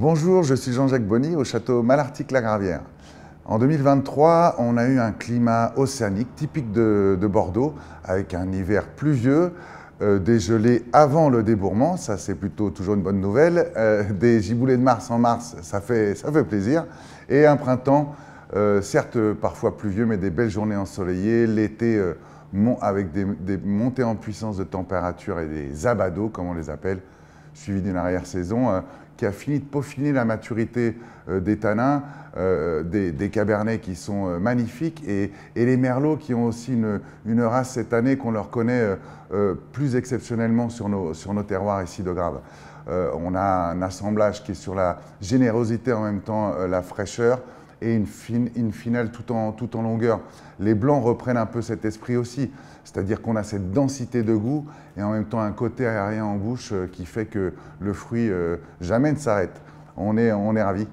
Bonjour, je suis Jean-Jacques Bonny au château Malartic-la-Gravière. En 2023, on a eu un climat océanique typique de, Bordeaux, avec un hiver pluvieux, euh, des gelées avant le débourrement, ça c'est plutôt toujours une bonne nouvelle, euh, des giboulées de mars en mars, ça fait, ça fait plaisir, et un printemps, euh, certes parfois pluvieux, mais des belles journées ensoleillées, l'été avec des, des, montées en puissance de température et des abados, comme on les appelle, suivi d'une arrière-saison qui a fini de peaufiner la maturité euh, des tanins, euh, des, cabernets qui sont euh, magnifiques et, les merlots qui ont aussi une, race cette année qu'on leur connaît plus exceptionnellement sur nos, sur nos terroirs ici de Grave. on a un assemblage qui est sur la générosité en même temps la fraîcheur et une, finale tout en, longueur. Les blancs reprennent un peu cet esprit aussi, c'est-à-dire qu'on a cette densité de goût et en même temps un côté aérien en bouche qui fait que le fruit jamais ne s'arrête. On est, on est ravis.